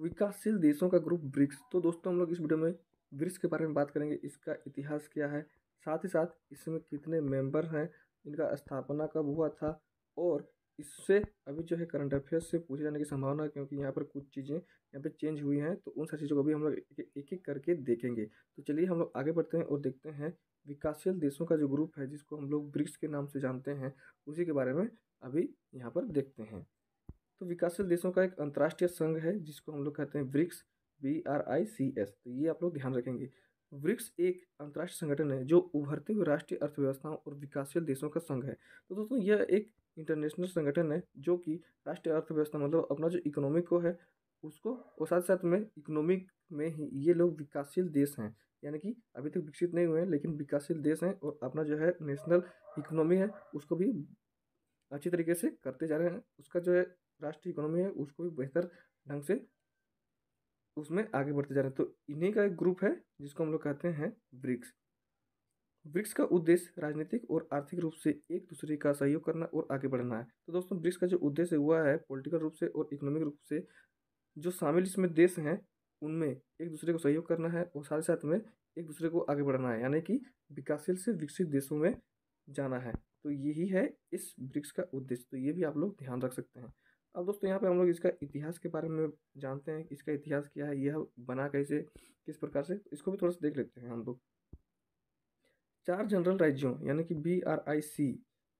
विकासशील देशों का ग्रुप ब्रिक्स। तो दोस्तों, हम लोग इस वीडियो में ब्रिक्स के बारे में बात करेंगे। इसका इतिहास क्या है? साथ ही साथ इसमें कितने मेंबर हैं? इनका स्थापना कब हुआ था? और इससे अभी जो है करंट अफेयर्स से पूछे जाने की संभावना है, क्योंकि यहाँ पर कुछ चीज़ें यहाँ पर चेंज हुई हैं तो उन सारी चीज़ों को भी हम लोग एक एक करके देखेंगे। तो चलिए हम लोग आगे बढ़ते हैं और देखते हैं विकासशील देशों का जो ग्रुप है, जिसको हम लोग ब्रिक्स के नाम से जानते हैं, उसी के बारे में अभी यहाँ पर देखते हैं। तो विकासशील देशों का एक अंतर्राष्ट्रीय संघ है, जिसको हम लोग कहते हैं BRICS B R I C S तो ये आप लोग ध्यान रखेंगे। ब्रिक्स एक अंतर्राष्ट्रीय संगठन है, जो उभरते हुए राष्ट्रीय अर्थव्यवस्थाओं और विकासशील देशों का संघ है। तो दोस्तों, यह एक इंटरनेशनल संगठन है, जो कि राष्ट्रीय अर्थव्यवस्था मतलब अपना जो इकोनॉमिक को है, उसको, और साथ साथ में इकोनॉमिक में ही ये लोग विकासशील देश हैं। यानी कि अभी तक विकसित नहीं हुए हैं, लेकिन विकासशील देश हैं और अपना जो है नेशनल इकोनॉमी है, उसको भी अच्छी तरीके से करते जा रहे हैं। उसका जो है राष्ट्रीय इकोनॉमी है उसको भी बेहतर ढंग से उसमें आगे बढ़ते जा रहे हैं। तो इन्हीं का एक ग्रुप है, जिसको हम लोग कहते हैं ब्रिक्स। ब्रिक्स का उद्देश्य राजनीतिक और आर्थिक रूप से एक दूसरे का सहयोग करना और आगे बढ़ना है। तो दोस्तों, ब्रिक्स का जो उद्देश्य हुआ है पॉलिटिकल रूप से और इकोनॉमिक रूप से, जो शामिल इसमें देश हैं, उनमें एक दूसरे को सहयोग करना है और साथ साथ में एक दूसरे को आगे बढ़ाना है, यानी कि विकासशील से विकसित देशों में जाना है। तो यही है इस ब्रिक्स का उद्देश्य। तो ये भी आप लोग ध्यान रख सकते हैं। अब दोस्तों, यहाँ पे हम लोग इसका इतिहास के बारे में जानते हैं, इसका इतिहास क्या है, यह बना कैसे, किस प्रकार से, इसको भी थोड़ा सा देख लेते हैं हम लोग। चार जनरल राज्यों, यानी कि बी आर आई सी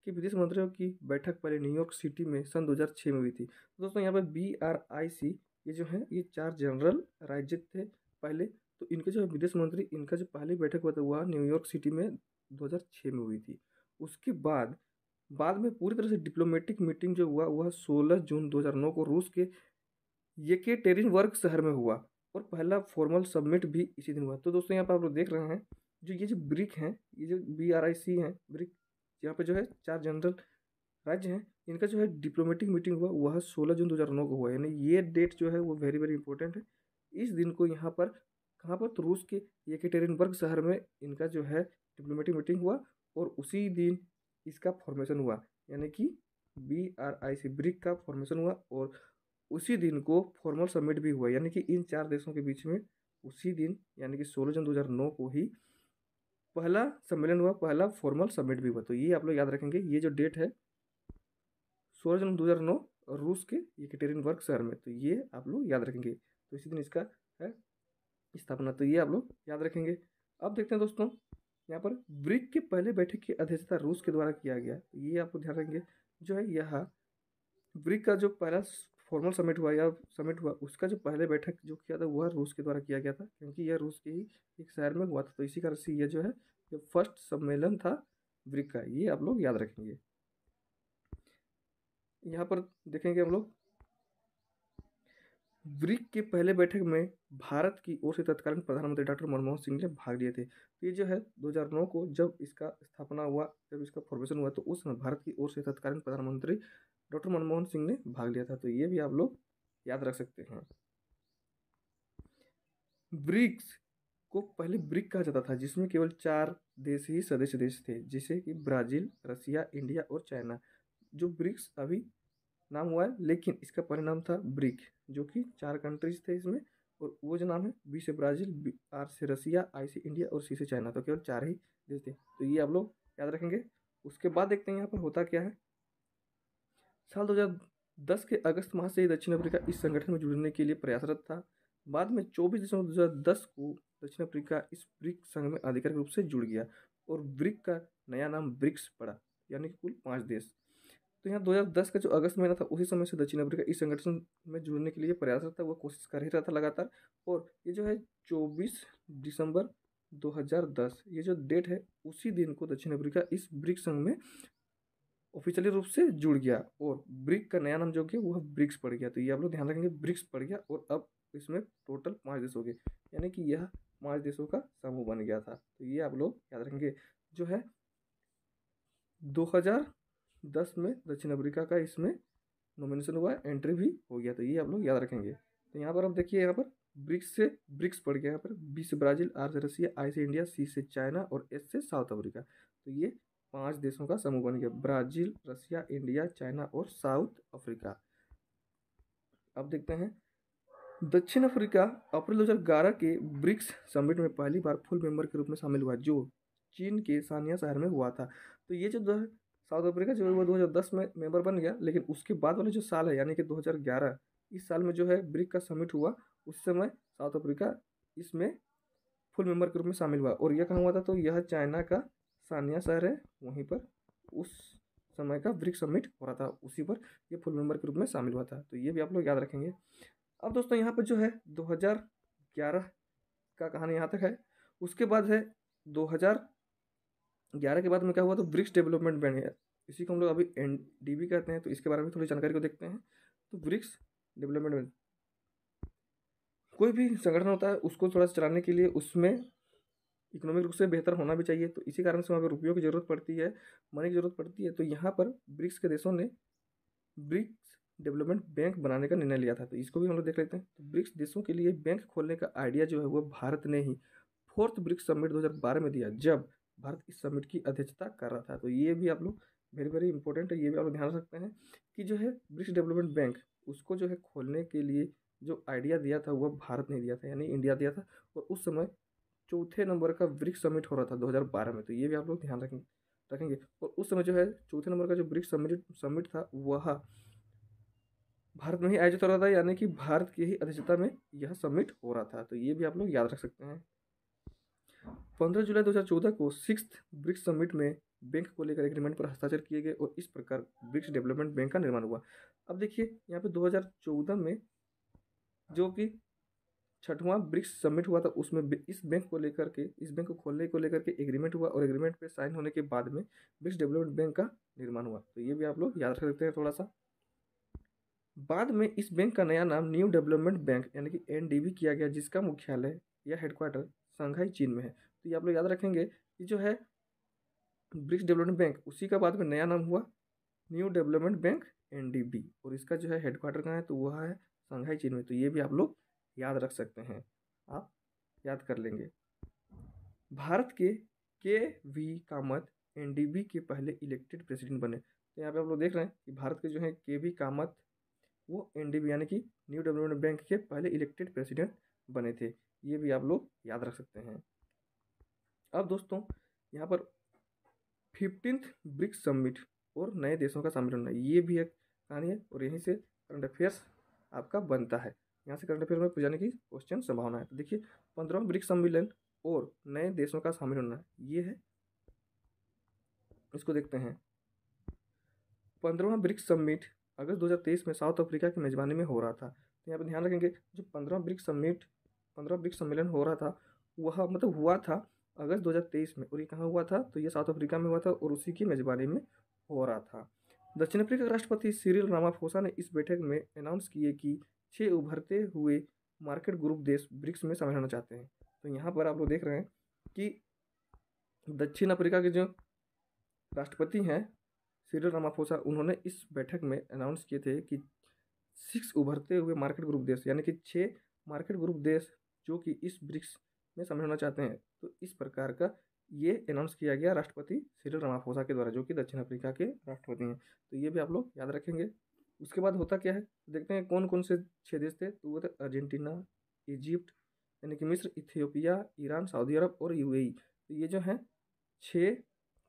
के विदेश मंत्रियों की बैठक पहले न्यूयॉर्क सिटी में सन 2006 में हुई थी। तो दोस्तों, यहाँ पर बी आर आई सी ये जो है, ये चार जनरल राज्य थे पहले। तो इनके जो विदेश मंत्री, इनका जो पहली बैठक हुआ था वह न्यूयॉर्क सिटी में 2006 में हुई थी। उसके बाद बाद में पूरी तरह से डिप्लोमेटिक मीटिंग जो हुआ, वह 16 जून 2009 को रूस के येकेटेरिनबर्ग शहर में हुआ और पहला फॉर्मल सबमिट भी इसी दिन हुआ। तो दोस्तों, यहाँ पर आप लोग देख रहे हैं, जो ये जो ब्रिक हैं, ये जो बी आर आई सी हैं ब्रिक यहाँ पे जो है चार जनरल राज्य हैं, इनका जो है डिप्लोमेटिक मीटिंग हुआ, वह सोलह जून दो हज़ार नौ को हुआ। यानी ये डेट जो है, वो वेरी वेरी इंपॉर्टेंट है। इस दिन को यहाँ पर, कहाँ पर? तो रूस के येकेटेरिनबर्ग शहर में इनका जो है डिप्लोमेटिक मीटिंग हुआ और उसी दिन इसका फॉर्मेशन हुआ। यानी कि B R I C BRIC का फॉर्मेशन हुआ और उसी दिन को फॉर्मल समिट भी हुआ। यानी कि इन चार देशों के बीच में उसी दिन, यानी कि सोलह जून 2009 को ही पहला सम्मेलन हुआ, पहला फॉर्मल समिट भी हुआ। तो ये आप लोग याद रखेंगे, ये जो डेट है, सोलह जून दो हज़ार नौ रूस के वर्ग शहर में। तो ये आप लोग याद रखेंगे। तो इसी दिन इसका है स्थापना। तो ये आप लोग याद रखेंगे। अब देखते हैं दोस्तों यहाँ पर ब्रिक के पहले बैठक की अध्यक्षता रूस के द्वारा किया गया। ये आपको ध्यान रखेंगे, जो है यह ब्रिक का जो पहला फॉर्मल समिट हुआ, या समिट हुआ, उसका जो पहले बैठक जो किया था, वह रूस के द्वारा किया गया था, क्योंकि यह रूस के ही एक शहर में हुआ था। तो इसी कारण से यह जो है जो फ़र्स्ट सम्मेलन था ब्रिक का। ये आप लोग याद रखेंगे। यहाँ पर देखेंगे हम लोग ब्रिक के पहले बैठक में भारत की ओर से तत्कालीन प्रधानमंत्री डॉक्टर मनमोहन सिंह ने भाग लिए थे। ये जो है 2009 को जब इसका स्थापना हुआ, जब इसका फॉर्मेशन हुआ तो उस समय भारत की ओर से तत्कालीन प्रधानमंत्री डॉक्टर मनमोहन सिंह ने भाग लिया था। तो ये भी आप लोग याद रख सकते हैं। ब्रिक्स को पहले ब्रिक कहा जाता था, जिसमें केवल चार देश ही सदस्य देश थे, जैसे कि ब्राज़ील, रसिया, इंडिया और चाइना। जो ब्रिक्स अभी नाम हुआ है, लेकिन इसका परिणाम था ब्रिक। जो कि चार कंट्रीज़ थे इसमें, और वो जो नाम है बी से ब्राज़ील बी आर से रसिया आई से इंडिया और सी से चाइना तो केवल चार ही देश थे। तो ये आप लोग याद रखेंगे। उसके बाद देखते हैं यहाँ पर होता क्या है। साल 2010 के अगस्त माह से ही दक्षिण अफ्रीका इस संगठन में जुड़ने के लिए प्रयासरत था। बाद में 24 दिसंबर 2010 को दक्षिण अफ्रीका इस ब्रिक संघ में आधिकारिक रूप से जुड़ गया और ब्रिक का नया नाम ब्रिक्स पड़ा, यानी कि कुल पाँच देश। तो यहाँ 2010 का जो अगस्त महीना था, उसी समय से दक्षिण अफ्रीका इस संगठन में जुड़ने के लिए प्रयासरत था, वो कोशिश कर ही रहा था लगातार। और ये जो है 24 दिसंबर 2010 ये जो डेट है, उसी दिन को दक्षिण अफ्रीका इस ब्रिक्स संघ में ऑफिशियली रूप से जुड़ गया। और ब्रिक का नया नाम जो कि वह ब्रिक्स पड़ गया। तो ये आप लोग ध्यान रखेंगे, ब्रिक्स पड़ गया और अब इसमें टोटल पाँच देश हो गए। यानी कि यह पाँच देशों का समूह बन गया था। तो ये आप लोग याद रखेंगे, जो है 2010 में, दक्षिण अफ्रीका का इसमें नॉमिनेशन हुआ एंट्री भी हो गया तो ये आप लोग याद रखेंगे। तो यहाँ पर आप देखिए, यहाँ पर ब्रिक्स से ब्रिक्स पड़ गया, यहाँ पर बी से ब्राज़ील आर से रसिया आई से इंडिया सी से चाइना और एस से साउथ अफ्रीका तो ये पाँच देशों का समूह बन गया ब्राज़ील रसिया इंडिया चाइना और साउथ अफ्रीका अब देखते हैं, दक्षिण अफ्रीका अप्रैल 2011 के ब्रिक्स समिट में पहली बार फुल मेंबर के रूप में शामिल हुआ, जो चीन के सानिया शहर में हुआ था। तो ये जो साउथ अफ्रीका जो है वो 2010 में मेंबर बन गया, लेकिन उसके बाद वाले जो साल है, यानी कि 2011 इस साल में जो है ब्रिक का समिट हुआ, उस समय साउथ अफ्रीका इसमें फुल मेंबर के रूप में शामिल हुआ। और यह कहाँ हुआ था? तो यह चाइना का सानिया शहर है, वहीं पर उस समय का ब्रिक समिट हो रहा था, उसी पर यह फुल मेंबर के रूप में शामिल हुआ था। तो ये भी आप लोग याद रखेंगे। अब दोस्तों, यहाँ पर जो है 2011 का कहानी यहाँ तक है। उसके बाद है 2011 के बाद में क्या हुआ तो ब्रिक्स डेवलपमेंट बैंक है इसी को हम लोग अभी एन डी बी कहते हैं तो इसके बारे में थोड़ी जानकारी को देखते हैं। तो ब्रिक्स डेवलपमेंट बैंक कोई भी संगठन होता है, उसको थोड़ा सा चलाने के लिए उसमें इकोनॉमिक रूप से बेहतर होना भी चाहिए। तो इसी कारण से वहाँ पर रुपयों की ज़रूरत पड़ती है मनी की ज़रूरत पड़ती है। तो यहाँ पर ब्रिक्स के देशों ने ब्रिक्स डेवलपमेंट बैंक बनाने का निर्णय लिया था। तो इसको भी हम लोग देख लेते हैं। तो ब्रिक्स देशों के लिए बैंक खोलने का आइडिया जो है, वो भारत ने ही फोर्थ ब्रिक्स समिट 2012 में दिया। जब भारत इस समिट की अध्यक्षता कर रहा था। तो ये भी आप लोग वेरी वेरी इंपॉर्टेंट है, ये भी आप लोग ध्यान रख सकते हैं कि जो है ब्रिक्स डेवलपमेंट बैंक उसको जो है खोलने के लिए जो आइडिया दिया था वह भारत ने दिया था, यानी इंडिया दिया था और उस समय चौथे नंबर का ब्रिक्स समिट हो रहा था 2012 में। तो ये भी आप लोग ध्यान रखेंगे रखेंगे और उस समय जो है चौथे नंबर का जो ब्रिक्स समिट समिट था वह भारत में ही आयोजित हो रहा था, यानी कि भारत की ही अध्यक्षता में यह समिट हो रहा था। तो ये भी आप लोग याद रख सकते हैं। पंद्रह जुलाई 2014 को सिक्स ब्रिक्स समिट में बैंक को लेकर एग्रीमेंट पर हस्ताक्षर किए गए और इस प्रकार ब्रिक्स डेवलपमेंट बैंक का निर्माण हुआ। अब देखिए, यहाँ पे 2014 में जो कि छठवां ब्रिक्स समिट हुआ था, उसमें इस बैंक को लेकर के, इस बैंक को खोलने को लेकर के एग्रीमेंट हुआ और एग्रीमेंट पे साइन होने के बाद में ब्रिक्स डेवलपमेंट बैंक का निर्माण हुआ। तो ये भी आप लोग याद रख सकते हैं थोड़ा सा बाद में इस बैंक का नया नाम न्यू डेवलपमेंट बैंक यानी कि एनडीबी किया गया, जिसका मुख्यालय या हेडक्वार्टर संघाई चीन में है। तो ये आप लोग याद रखेंगे कि जो है ब्रिक्स डेवलपमेंट बैंक, उसी का बाद में नया नाम हुआ न्यू डेवलपमेंट बैंक एनडीबी और इसका जो है हेडक्वार्टर कहाँ है? तो वह है संघाई चीन में। तो ये भी आप लोग याद रख सकते हैं। आप याद कर लेंगे। भारत के के वी कामत एनडीबी के पहले इलेक्टेड प्रेसिडेंट बने। तो यहाँ पे आप लोग देख रहे हैं कि भारत के जो है के वी कामत, वो एनडीबी यानी कि न्यू डेवलपमेंट बैंक के पहले इलेक्टेड प्रेसिडेंट बने थे। ये भी आप लोग याद रख सकते हैं। अब दोस्तों, यहाँ पर फिफ्टींथ ब्रिक्स समिट और नए देशों का शामिल होना ये भी एक कहानी है और यहीं से करंट अफेयर्स आपका बनता है। यहाँ से करंट अफेयर में जाने की क्वेश्चन संभावना है। तो देखिए, पंद्रहवा ब्रिक्स सम्मेलन और नए देशों का शामिल होना ये है। इसको देखते हैं। पंद्रहवा ब्रिक्स समिट अगस्त 2023 में साउथ अफ्रीका की मेजबानी में हो रहा था। तो यहाँ पर ध्यान रखेंगे, जो पंद्रह ब्रिक्स समिट पंद्रह ब्रिक्स सम्मेलन हो रहा था, वह मतलब हुआ था अगस्त 2023 में। और ये कहाँ हुआ था? तो ये साउथ अफ्रीका में हुआ था और उसी की मेजबानी में हो रहा था। दक्षिण अफ्रीका के राष्ट्रपति सीरिल रामाफोसा ने इस बैठक में अनाउंस किए कि छः उभरते हुए मार्केट ग्रुप देश ब्रिक्स में होना चाहते हैं। तो यहाँ पर आप लोग देख रहे हैं कि दक्षिण अफ्रीका के जो राष्ट्रपति हैं सीरिल रामाफोसा, उन्होंने इस बैठक में अनाउंस किए थे कि सिक्स उभरते हुए मार्केट ग्रुप देश, यानी कि छः मार्केट ग्रुप देश जो कि इस ब्रिक्स में होना चाहते हैं। तो इस प्रकार का ये अनाउंस किया गया राष्ट्रपति सिरिल रामाफोसा के द्वारा, जो कि दक्षिण अफ्रीका के राष्ट्रपति हैं। तो ये भी आप लोग याद रखेंगे। उसके बाद होता क्या है? देखते हैं कौन कौन से छः देश थे। तो वो थे अर्जेंटीना, इजिप्ट, यानी कि मिस्र, इथियोपिया, ईरान, सऊदी अरब और यूएई। तो ये जो हैं छः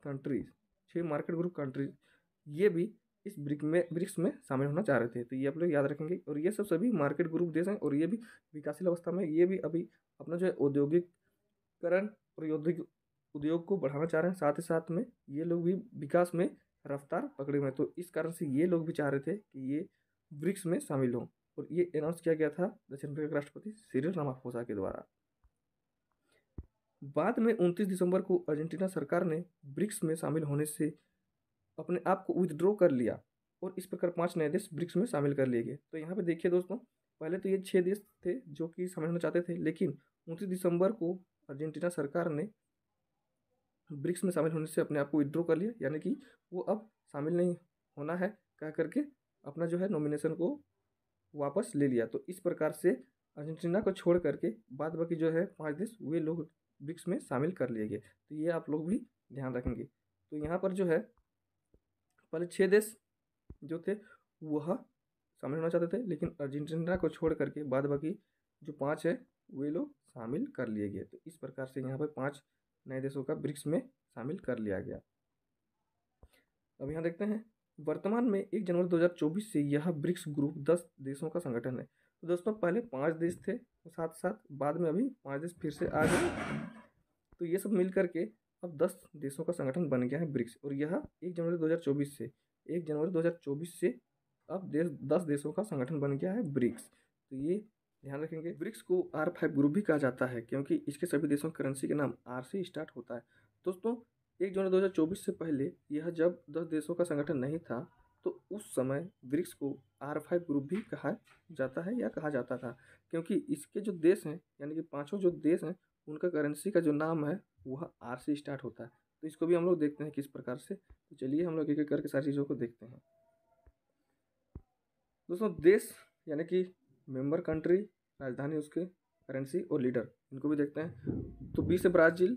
कंट्रीज़ छः मार्केट ग्रुप कंट्रीज़ ये भी इस ब्रिक में, ब्रिक्स में शामिल होना चाह रहे थे। तो ये आप लोग याद रखेंगे। और ये सब सभी मार्केट ग्रुप देश हैं और ये भी विकासशील अवस्था में, ये भी अभी अपना जो है औद्योगिकरण और औद्योगिक उद्योग को बढ़ाना चाह रहे हैं। साथ ही साथ में ये लोग भी विकास में रफ्तार पकड़े हुए हैं। तो इस कारण से ये लोग भी चाह रहे थे कि ये ब्रिक्स में शामिल हों। और ये अनाउंस किया गया था दक्षिण अफ्रीका के राष्ट्रपति सिरिल रामाफोसा के द्वारा। बाद में 29 दिसंबर को अर्जेंटीना सरकार ने ब्रिक्स में शामिल होने से अपने आप को विदड्रॉ कर लिया और इस प्रकार पाँच नए देश ब्रिक्स में शामिल कर लिए गए। तो यहाँ पे देखिए दोस्तों, पहले तो ये छः देश थे जो कि शामिल होना चाहते थे, लेकिन उनतीस दिसंबर को अर्जेंटीना सरकार ने ब्रिक्स में शामिल होने से अपने आप को विदड्रॉ कर लिया, यानी कि वो अब शामिल नहीं होना है, कह करके अपना जो है नॉमिनेशन को वापस ले लिया। तो इस प्रकार से अर्जेंटीना को छोड़ करके बाद बाकी जो है पाँच देश, वे लोग ब्रिक्स में शामिल कर लिए गए। तो ये आप लोग भी ध्यान रखेंगे। तो यहाँ पर जो है पहले छः देश जो थे, वह शामिल होना चाहते थे, लेकिन अर्जेंटीना को छोड़ करके बाद बाकी जो पाँच है, वे लोग शामिल कर लिए गए। तो इस प्रकार से यहाँ पर पाँच नए देशों का ब्रिक्स में शामिल कर लिया गया। अब यहाँ देखते हैं, वर्तमान में एक जनवरी 2024 से यह ब्रिक्स ग्रुप दस देशों का संगठन है। तो दोस्तों, पहले पाँच देश थे साथ साथ बाद में अभी पाँच देश फिर से आ गए। तो ये सब मिल करके अब दस देशों का संगठन बन गया है ब्रिक्स। और यह एक जनवरी 2024 से, एक जनवरी 2024 से अब देश, दस देशों का संगठन बन गया है ब्रिक्स। तो ये ध्यान रखेंगे, ब्रिक्स को आर फाइव ग्रुप भी कहा जाता है, क्योंकि इसके सभी देशों की करेंसी के नाम आर से स्टार्ट होता है। दोस्तों, एक जनवरी दो हज़ार चौबीस से पहले यह जब दस देशों का संगठन नहीं था तो उस समय ब्रिक्स को आर फाइव ग्रुप भी कहा जाता है या कहा जाता था। क्योंकि इसके जो देश हैं, यानी कि पाँचों जो देश हैं उनका करेंसी का जो नाम है, वह आर से स्टार्ट होता है। तो इसको भी हम लोग देखते हैं किस प्रकार से। तो चलिए हम लोग एक एक करके सारी चीज़ों को देखते हैं। दोस्तों, देश यानी कि मेंबर कंट्री राजधानी उसके करेंसी और लीडर इनको भी देखते हैं। तो बी से ब्राज़ील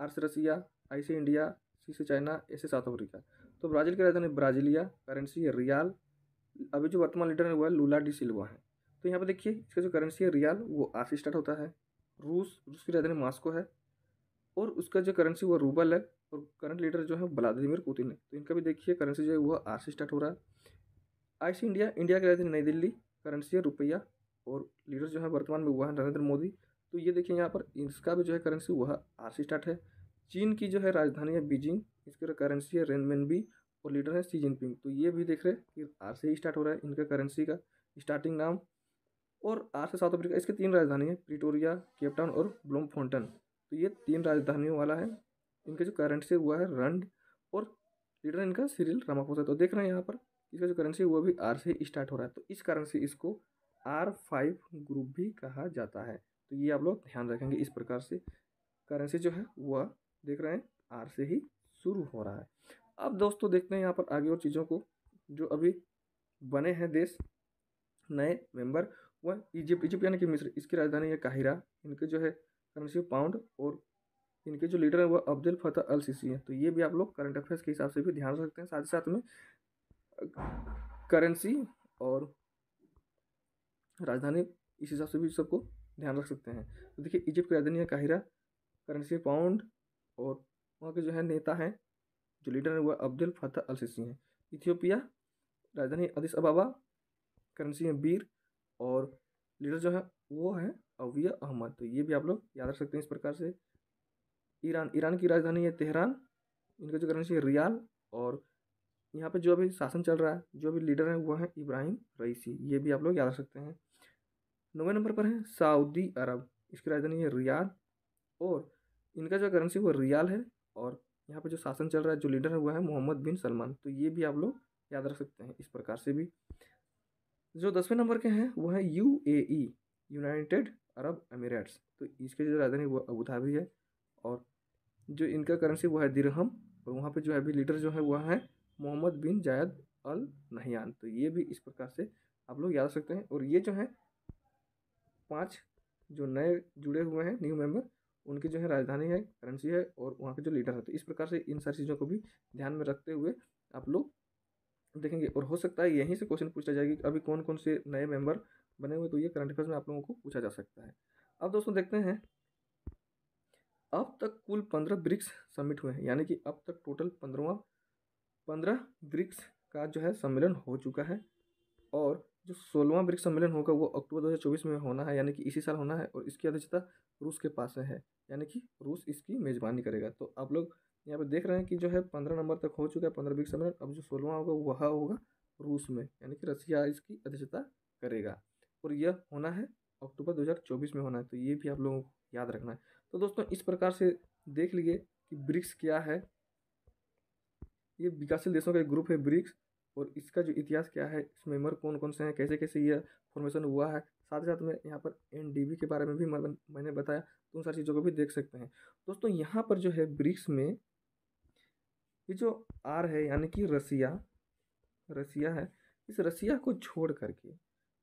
आर से रसिया आई से इंडिया सी से चाइना ए से साउथ अफ्रीका। तो ब्राज़ील की राजधानी ब्राज़ीलिया करेंसी है रियाल। अभी जो वर्तमान लीडर है वो है लूला डी सिल्वा है। तो यहाँ पर देखिए, इसका जो करेंसी है रियाल, वो आर से स्टार्ट होता है। रूस रूस की राजधानी मास्को है और उसका जो करेंसी वो रूबल है और करंट लीडर जो है व्लादिमिर पुतिन है। तो इनका भी देखिए करेंसी जो है वह आर से स्टार्ट हो रहा है। आई सी इंडिया इंडिया की राजधानी नई दिल्ली करेंसी है रुपया और लीडर जो है वर्तमान में हुआ है नरेंद्र मोदी। तो ये देखिए यहाँ पर इसका भी जो है करेंसी वह आर से स्टार्ट है। चीन की जो है राजधानी है बीजिंग, इसकी करेंसी है रेनमेनबी और लीडर है सी जिनपिंग तो ये भी देख रहे हैं कि आर से ही स्टार्ट हो रहा है इनका करेंसी का। स्टार्टिंग नाम और आर से साउथ अफ्रीका, इसके तीन राजधानी है, प्रिटोरिया केपटाउन और ब्लूम फोन्टन तो ये तीन राजधानियों वाला है। इनका जो करेंसी हुआ है रंड और लीडर इनका सिरिल रामाफोसा। तो देख रहे हैं यहाँ पर, इसका जो करेंसी हुआ भी आर से स्टार्ट हो रहा है। तो इस कारण से इसको आर फाइव ग्रुप भी कहा जाता है। तो ये आप लोग ध्यान रखेंगे इस प्रकार से। करेंसी जो है, वह देख रहे हैं आर से ही शुरू हो रहा है। अब दोस्तों देखते हैं यहाँ पर आगे और चीज़ों को। जो अभी बने हैं देश, नए मेंबर वह इजिप्ट इजिप्ट यानी कि मिस्र, इसकी राजधानी है काहिरा। इनके जो है करेंसी पाउंड और इनके जो लीडर है वह अब्दुल फतेह अल सीसी हैं। तो ये भी आप लोग करंट अफेयर्स के हिसाब से भी ध्यान रख सकते हैं। साथ ही साथ में करेंसी और राजधानी इस हिसाब से भी सबको ध्यान रख सकते हैं। तो देखिए, इजिप्ट की राजधानी है काहिरा। करेंसी पाउंड और वहाँ के जो है नेता हैं, जो लीडर है वह अब्दुल फतेह अल सीसी हैं। इथियोपिया, राजधानी अदिस अबाबा। करेंसी है बीर। और लीडर जो है, वो है अविया अहमद। तो ये भी आप लोग याद रख सकते हैं इस प्रकार से। ईरान ईरान की राजधानी है तेहरान। इनका जो करेंसी है रियाल और यहाँ पे जो अभी शासन चल रहा है, जो अभी लीडर है, वो है इब्राहिम रईसी। ये भी आप लोग याद रख सकते हैं। नौवे नंबर पर है सऊदी अरब। इसकी राजधानी है रियाद और इनका जो करेंसी वो रियाल है और यहाँ पे जो शासन चल रहा है, जो लीडर है, वो है मोहम्मद बिन सलमान। तो ये भी आप लोग याद रख सकते हैं इस प्रकार से भी। जो दसवें नंबर के हैं, वो है यू ए ई, यूनाइटेड अरब अमीराट्स तो इसके जो राजधानी वो अबू धाबी है और जो इनका करेंसी वो है दिरहम और वहाँ पे जो है अभी लीडर जो है वह है मोहम्मद बिन जायद अल नहियान। तो ये भी इस प्रकार से आप लोग याद सकते हैं और ये जो है, पाँच जो नए जुड़े हुए हैं न्यू मेंबर उनकी जो है राजधानी है करेंसी है और वहाँ के जो लीडर है। तो इस प्रकार से इन सारी चीज़ों को भी ध्यान में रखते हुए आप लोग देखेंगे, और हो सकता है यहीं से क्वेश्चन पूछा जाएगी अभी कौन कौन से नए मेंबर बने हुए तो ये करंट अफेयर्स में आप लोगों को पूछा जा सकता है। अब दोस्तों देखते हैं, अब तक कुल पंद्रह ब्रिक्स सबमिट हुए हैं, यानी कि अब तक टोटल पंद्रहवा, पंद्रह ब्रिक्स का जो है सम्मेलन हो चुका है, और जो सोलहवा ब्रिक्स सम्मेलन होगा वो अक्टूबर दो हज़ार चौबीस में होना है, यानी कि इसी साल होना है, और इसकी अध्यक्षता रूस के पास है, यानी कि रूस इसकी मेज़बानी करेगा। तो आप लोग यहाँ पे देख रहे हैं कि जो है पंद्रह नंबर तक हो चुका है, पंद्रह ब्रिक्स सम्मेलन अब जो सोलहवा होगा, वह होगा रूस में, यानी कि रसिया इसकी अध्यक्षता करेगा। और यह होना है अक्टूबर दो हज़ार चौबीस में होना है तो ये भी आप लोगों को याद रखना है। तो दोस्तों, इस प्रकार से देख लीजिए कि ब्रिक्स क्या है। ये विकासशील देशों का एक ग्रुप है ब्रिक्स, और इसका जो इतिहास क्या है इस मेंबर कौन कौन से हैं कैसे कैसे यह फॉर्मेशन हुआ है। साथ ही साथ में यहाँ पर एनडीबी के बारे में भी मैंने बताया तो उन सारी चीज़ों को भी देख सकते हैं। दोस्तों, यहाँ पर जो है ब्रिक्स में ये जो आर है, यानी कि रसिया रसिया है, इस रसिया को छोड़ करके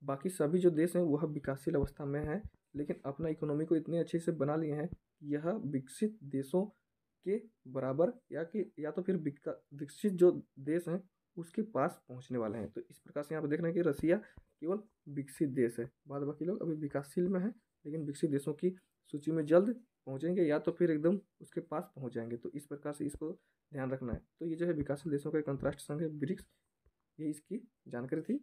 बाकी सभी जो देश हैं, वह विकासशील अवस्था में है, लेकिन अपना इकोनॉमी को इतने अच्छे से बना लिए हैं कि यह विकसित देशों के बराबर या कि, या तो फिर विकसित जो देश हैं, उसके पास पहुँचने वाले हैं। तो इस प्रकार से यहाँ पर देख रहे हैं कि रसिया केवल विकसित देश है। बाद बाकी लोग अभी विकासशील में हैं, लेकिन विकसित देशों की सूची में जल्द पहुँचेंगे या तो फिर एकदम उसके पास पहुँच जाएँगे। तो इस प्रकार से इसको ध्यान रखना है। तो ये जो है विकासशील देशों का एक अंतर्राष्ट्रीय संघ है, ब्रिक्स। ये इसकी जानकारी थी।